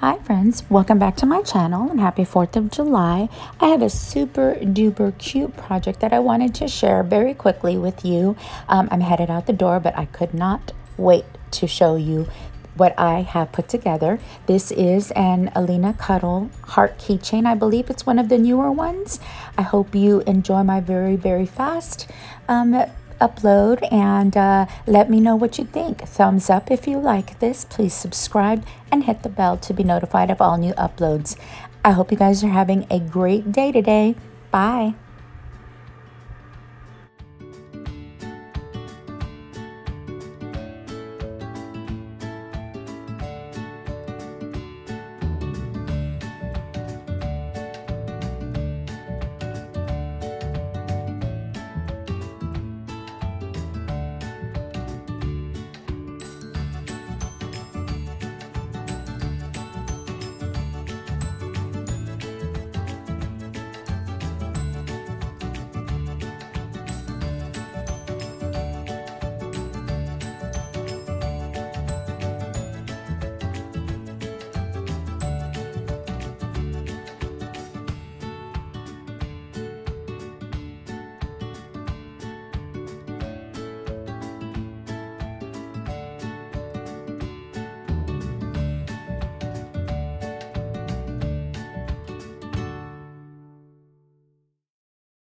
Hi friends, welcome back to my channel and happy 4th of July. I have a super duper cute project that I wanted to share very quickly with you. Um, I'm headed out the door, but I could not wait to show you what I have put together. This is an Alinacutle heart keychain. I believe it's one of the newer ones. I hope you enjoy my very, very fast um, upload and uh, let me know what you think. Thumbs up if you like this. Please subscribe and hit the bell to be notified of all new uploads. I hope you guys are having a great day today. Bye.